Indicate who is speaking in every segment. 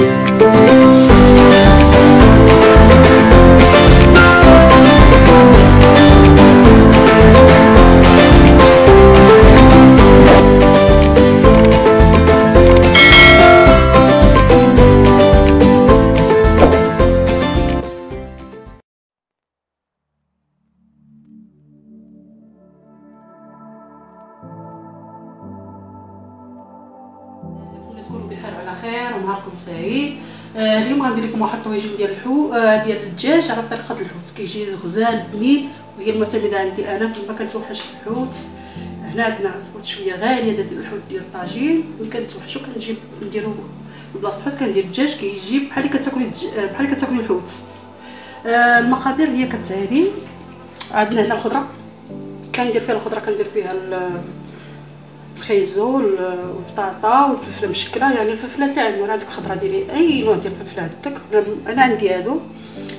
Speaker 1: Música سعيد آه اليوم غندير لكم واحد الطويجين ديال الحو آه ديال الدجاج على طريقة الحوت. كيجي غزال بنين وهي المعتمدة عندي أنا ما كنتوحش الحوت. هنا عندنا الحوت شوية غالية ديال الحوت ديال الطاجين. ملي كنتوحشو كنجيب نديرو بلاصه الحوت كندير الدجاج كيجي بحال اللي كتاكلي بحال اللي كتاكلي الحوت. آه المقادير هي كالتالي عندنا هنا الخضرة. كندير فيها الخضرة كندير فيها الخيزو والبطاطا والفلفله مشكله يعني الفلفله اللي عندنا عندك الخضره ديري أي نوع ديال الفلفله عندك. أنا عندي هادو.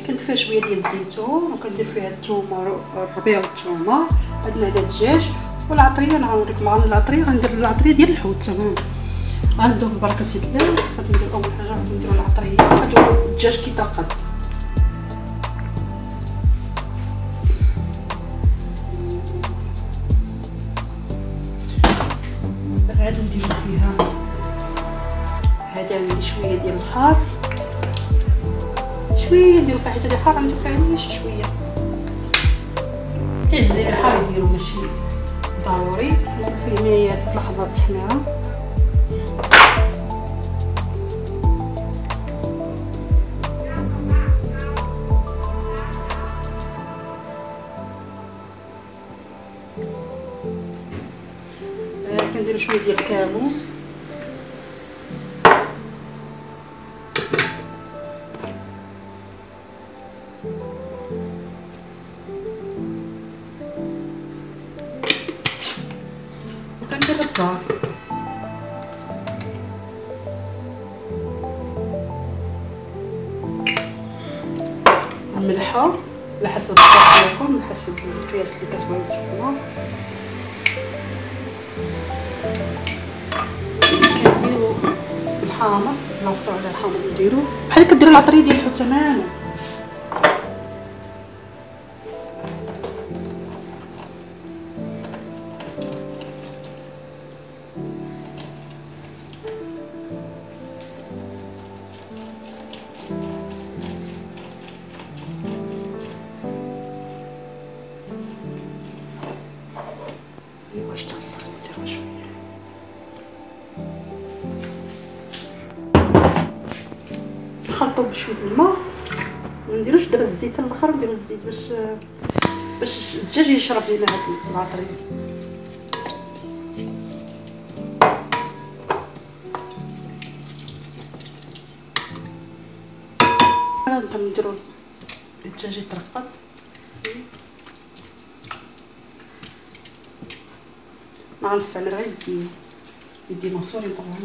Speaker 1: كندير فيها شوية ديال الزيتون وكندير فيها الثومه الربيع والثومه عندنا هنا الدجاج. والعطرية أنا غنوريكم مع العطرية. غندير العطرية ديال الحوت تمام. غنبداو ببركه الله. غادي ندير أول حاجة غادي نديرو العطرية. غادي الدجاج كيترقد الحار غير شي شوية. الزيت الحار يديرو ماشي ضروري. ندير فيه هنايا لحظه التحميره كنديرو شوية ديال الكمون الملحه على حسب الذوق ديالكم على حسب القياس اللي كتبغيو تحطوها كنديرو الحامض نعصرو على الحامض نديرو. بحال كديروا العطرية ديال الحوت تماما شوية نخلطو بشوية الماء ما نديروش دابا الزيت الأخر نديرو الزيت باش باش الدجاج يشرب لينا هاد العطريه غنبقى نديرو الدجاج يترقد. ما غنستعمل غير يدي يدي ماسوري طبعا.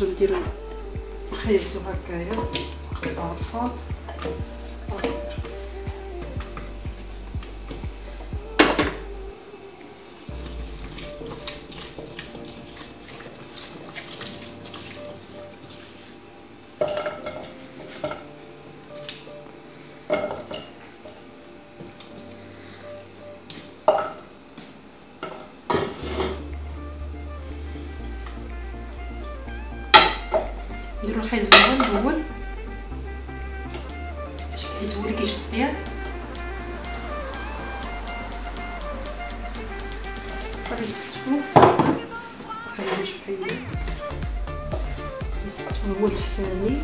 Speaker 1: نزو نديرو الخيزو هكايا قطع بصل نديرو الخيزو الأول باش حيت هو اللي كيشد فيها صافي نستفو بقينا شي حيدات نستفو هو التحتاني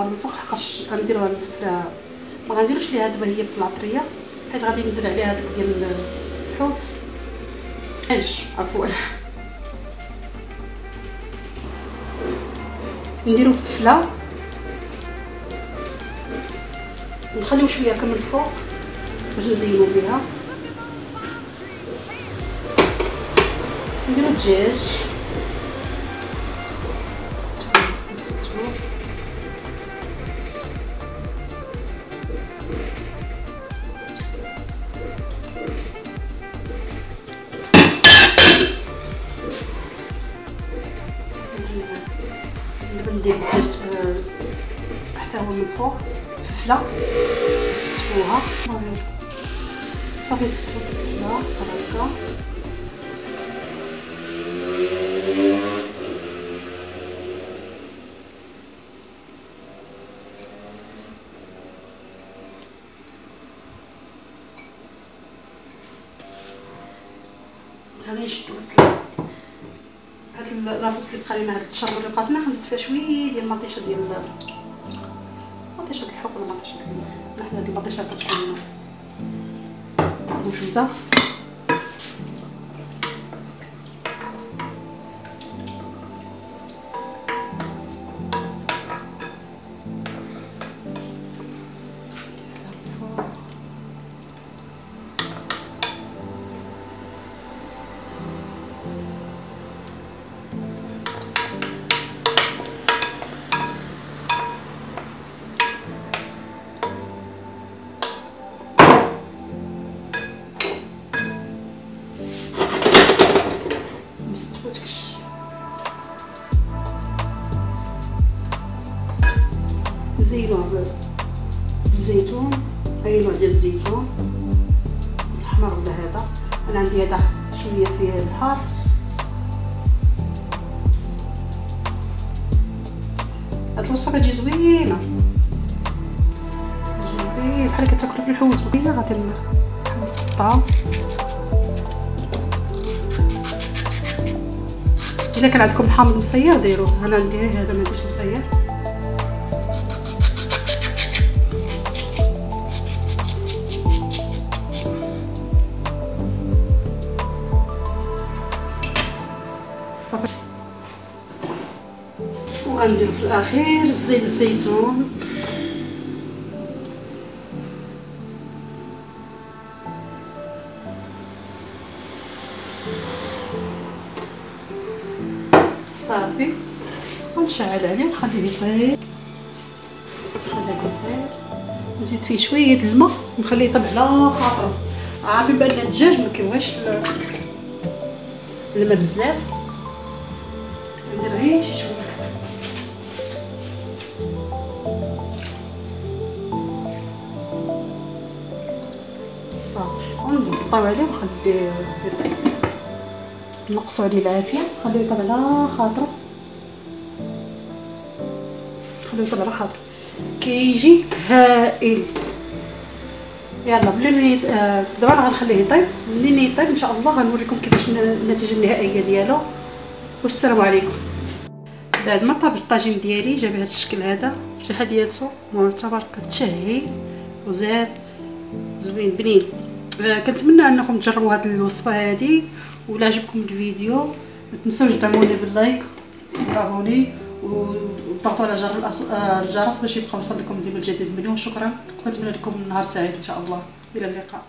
Speaker 1: غنديروها من الفوق حقاش غنديروها الفلفله ما غنديروش ليها دابا هي في العطرية حيت غادي نزل عليها داك ديال الحوت. اج عفوا. نديرو الفلفله نخليو شوية كم الفوق باش نزينو بها نديرو الدجاج. دابا ندير الدجاج حتى هو من فوق فلفله نستفوها صافي نستفو الفلفله هكا غادي نشدو هاد لاصوص اللي بقى لينا هاد الشرب اللي بقات لنا غنزيد فيها شوية ديال المطيشه ديال مطيشة الحب ولا مطيشة حنا هاد المطيشه كتكون موجوده نستفوتكش نزينوه بالزيتون أي نوع ديال الزيتون؟ الأحمر ولا هذا؟ أنا عندي هذا شوية فيه الحار هاد الوصفة كتجي زوينة. بحال كتاكلوا في الحوت بقيه غادي نحطها. الا كان عندكم حامض مصير ديروه أنا عندي هذا ما عنديش مصير صافي. وغندير في الأخير زيت الزيتون. صافي. ونشعل عليه ونخليه يطيب نخليه نزيد فيه شوية الماء ونخليه يطيب على خاطرو. عارفين بان الدجاج ما كيبغيش الماء بزاف. ندير غير شي شوية. صافي. ونغطيو عليه ونخليه يطيب نقصوا عليه العافية. خليه يطيب على خاطرو خليه يطيب على خاطرو كيجي هائل. يلا بلي دابا غنخليه يطيب منين يطيب إن شاء الله غنوريكم كيفاش النتيجة النهائية ديالو. والسلام عليكم. بعد ما طاب الطاجين ديالي جا بهذا الشكل هذا. الريحه ديالته معتبر كتشهي وزاد زوين بنين. آه كنتمنى أنكم تجربوا هذه الوصفة هذه ولا عجبكم الفيديو ما تنسوش تدعموني باللايك وابوني وضغطوا على جر الجرس باش يبقى يوصل لكم ديما الجديد. مني وشكرا وكنتمنى لكم نهار سعيد إن شاء الله. إلى اللقاء.